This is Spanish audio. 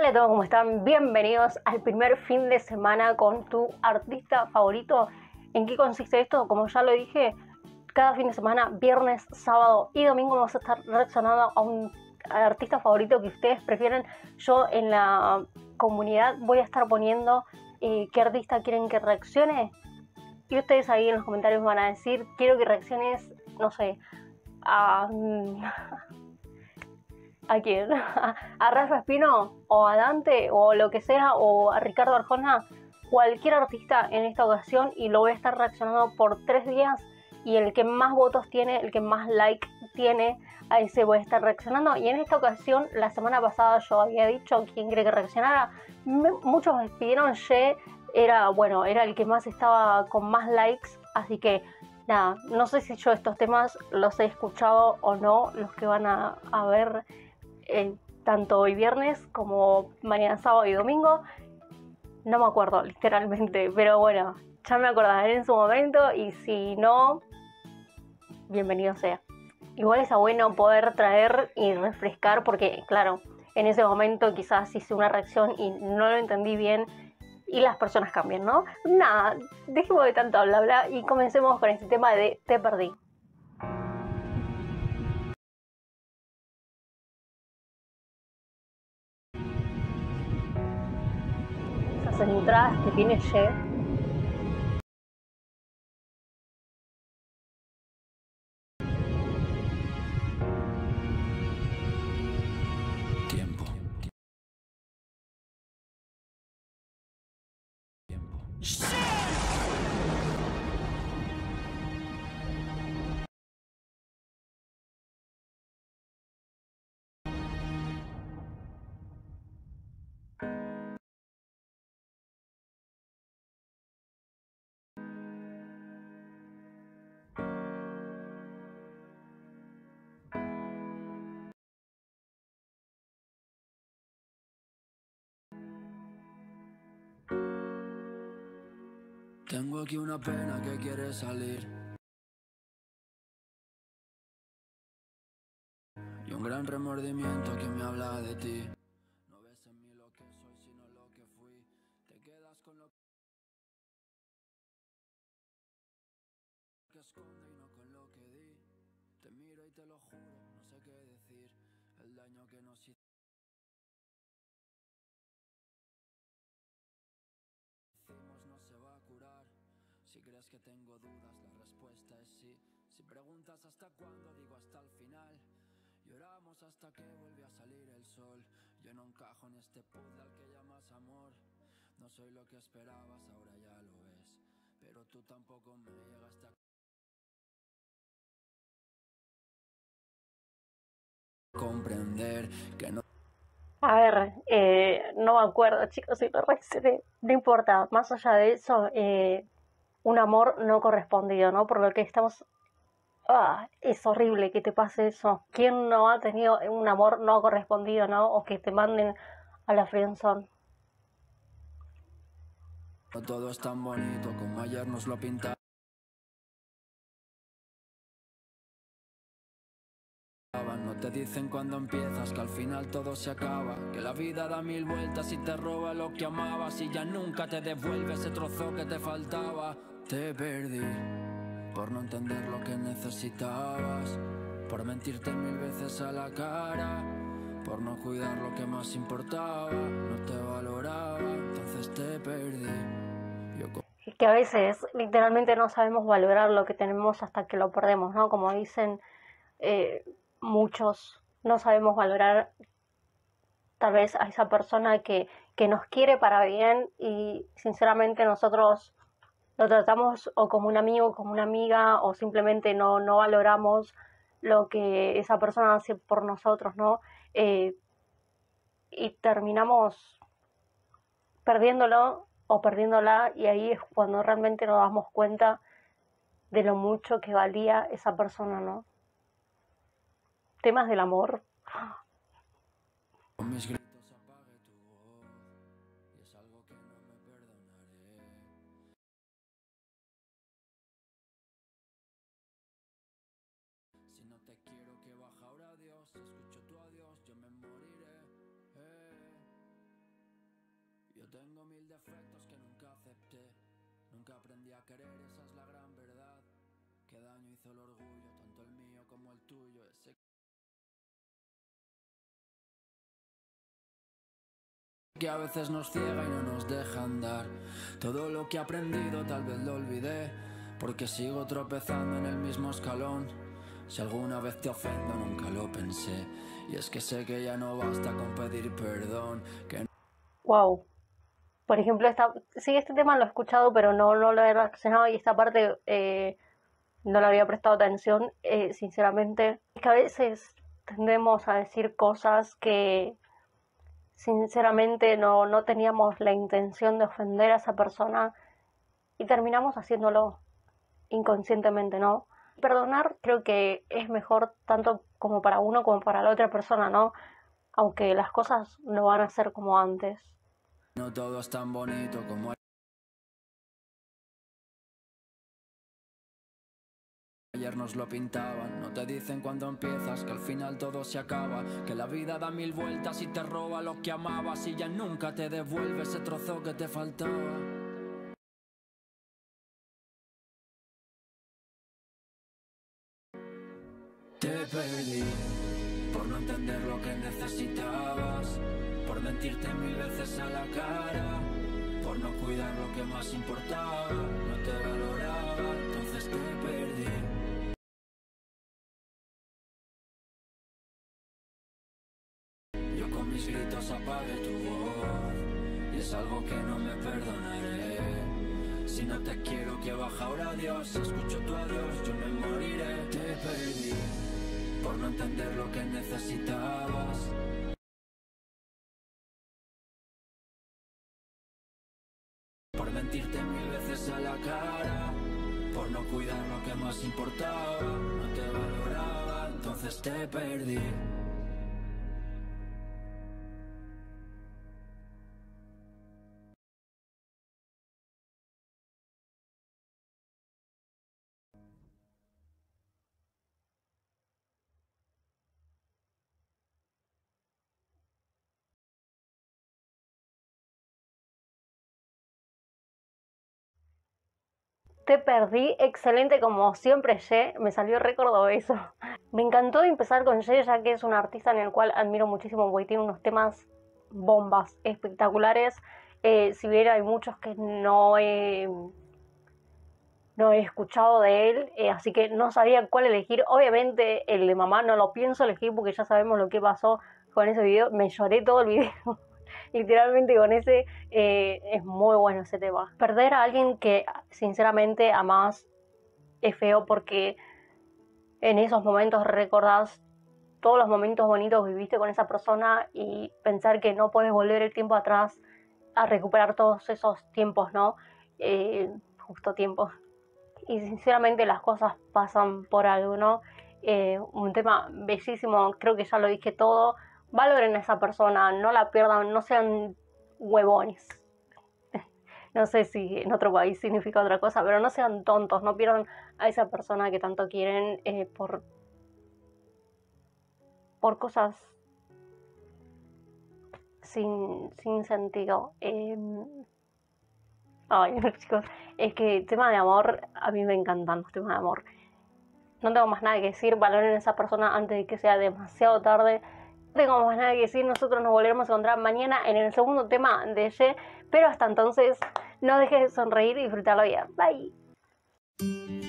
Hola a todos, ¿cómo están? Bienvenidos al primer fin de semana con tu artista favorito. ¿En qué consiste esto? Como ya lo dije, cada fin de semana, viernes, sábado y domingo vamos a estar reaccionando a un artista favorito que ustedes prefieren. Yo en la comunidad voy a estar poniendo eh, qué artista quieren que reaccione. Y ustedes ahí en los comentarios van a decir, quiero que reacciones, no sé, a... ¿A quién? ¿A Rafa Espino? ¿O a Dante? ¿O lo que sea? ¿O a Ricardo Arjona? Cualquier artista en esta ocasión y lo voy a estar reaccionando por tres días y el que más votos tiene, el que más like tiene, a ese voy a estar reaccionando. Y en esta ocasión, la semana pasada yo había dicho quién quiere que reaccionara. muchos me pidieron Ye, era bueno, era el que más estaba con más likes, así que nada, no sé si yo estos temas los he escuchado o no, los que van a ver eh, tanto hoy viernes como mañana sábado y domingo. No me acuerdo literalmente, pero bueno, ya me acordaré en su momento y si no, bienvenido sea. Igual es bueno poder traer y refrescar porque, claro, en ese momento quizás hice una reacción y no lo entendí bien y las personas cambian, ¿no? Nada, dejemos de tanto bla bla y comencemos con este tema de Te perdí. Entradas que tiene Jeff Tiempo. Tengo aquí una pena que quiere salir. Y un gran remordimiento que me habla de ti. No ves en mí lo que soy, sino lo que fui. Te quedas con lo que esconde y no con lo que di. Te miro y te lo juro, no sé qué decir. El daño que nos hizo. Crees que tengo dudas, la respuesta es sí. Si preguntas hasta cuándo, digo hasta el final. Lloramos hasta que vuelve a salir el sol. Yo no encajo en este puzzle al que llamas amor. No soy lo que esperabas, ahora ya lo es. Pero tú tampoco me llegaste a... comprender que no... A ver, eh, no me acuerdo, chicos, si lo no importa. Más allá de eso, eh, un amor no correspondido, ¿no? Por lo que estamos... Ah, es horrible que te pase eso. ¿Quién no ha tenido un amor no correspondido, ¿no? O que te manden a la friendzone. Todo es tan bonito como ayer nos lo pintaron. No te dicen cuando empiezas que al final todo se acaba. Que la vida da mil vueltas y te roba lo que amabas. Y ya nunca te devuelve ese trozo que te faltaba. Te perdí por no entender lo que necesitabas. Por mentirte mil veces a la cara. Por no cuidar lo que más importaba. No te valoraba, entonces te perdí. Es que a veces literalmente no sabemos valorar lo que tenemos hasta que lo perdemos, ¿no? Como dicen, eh, muchos no sabemos valorar tal vez a esa persona que, que nos quiere para bien y sinceramente nosotros lo tratamos o como un amigo, como una amiga o simplemente no, no valoramos lo que esa persona hace por nosotros, ¿no? Eh, y terminamos perdiéndolo o perdiéndola y ahí es cuando realmente nos damos cuenta de lo mucho que valía esa persona, ¿no? Temas del amor. Tengo mil defectos que nunca acepté. Nunca aprendí a querer, esa es la gran verdad. Qué daño hizo el orgullo, tanto el mío como el tuyo. Ese que a veces nos ciega y no nos deja andar. Todo lo que he aprendido tal vez lo olvidé, porque sigo tropezando en el mismo escalón. Si alguna vez te ofendo nunca lo pensé, y es que sé que ya no basta con pedir perdón. Que... Wow. Por ejemplo, esta, sí, este tema lo he escuchado, pero no, no lo he reaccionado y esta parte eh, no le había prestado atención, eh, sinceramente. Es que a veces tendemos a decir cosas que sinceramente no, no teníamos la intención de ofender a esa persona y terminamos haciéndolo inconscientemente, ¿no? Perdonar creo que es mejor tanto como para uno como para la otra persona, ¿no? Aunque las cosas no van a ser como antes. No todo es tan bonito como Ayer nos lo pintaban, no te dicen cuando empiezas que al final todo se acaba, que la vida da mil vueltas y te roba lo que amabas y ya nunca te devuelve ese trozo que te faltaba. Te perdí por no entender lo que necesitabas, por mentirte mil veces a la cara, por no cuidar lo que más importaba, apague tu voz Y es algo que no me perdonaré. Si no te quiero que baja ahora Dios escucho tu adiós yo me moriré. Te perdí por no entender lo que necesitabas Por mentirte mil veces a la cara Por no cuidar lo que más importaba No te valoraba, entonces te perdí Te perdí, excelente como siempre Ye, me salió récord eso. Me encantó empezar con Ye ya que es un artista en el cual admiro muchísimo porque tiene unos temas bombas espectaculares. Eh, si bien hay muchos que no he, no he escuchado de él, eh, así que no sabía cuál elegir. Obviamente el de mamá no lo pienso elegir porque ya sabemos lo que pasó con ese video. Me lloré todo el video. literalmente con ese eh, es muy bueno ese tema. Perder a alguien que sinceramente amás es feo porque en esos momentos recordás todos los momentos bonitos que viviste con esa persona y pensar que no puedes volver el tiempo atrás a recuperar todos esos tiempos, ¿no? Eh, justo tiempos. Y sinceramente las cosas pasan por algo, ¿no? Eh, un tema bellísimo, creo que ya lo dije todo valoren a esa persona, no la pierdan, no sean huevones. no sé si en otro país significa otra cosa, pero no sean tontos, no pierdan a esa persona que tanto quieren eh, por, por cosas sin, sin sentido. Em, ay, chicos, es que tema de amor, a mí me encantan los temas de amor. No tengo más nada que decir, valoren a esa persona antes de que sea demasiado tarde tengo más nada que decir, nosotros nos volveremos a encontrar mañana en el segundo tema de Ye, pero hasta entonces no dejes de sonreír y disfrutar la vida. Bye.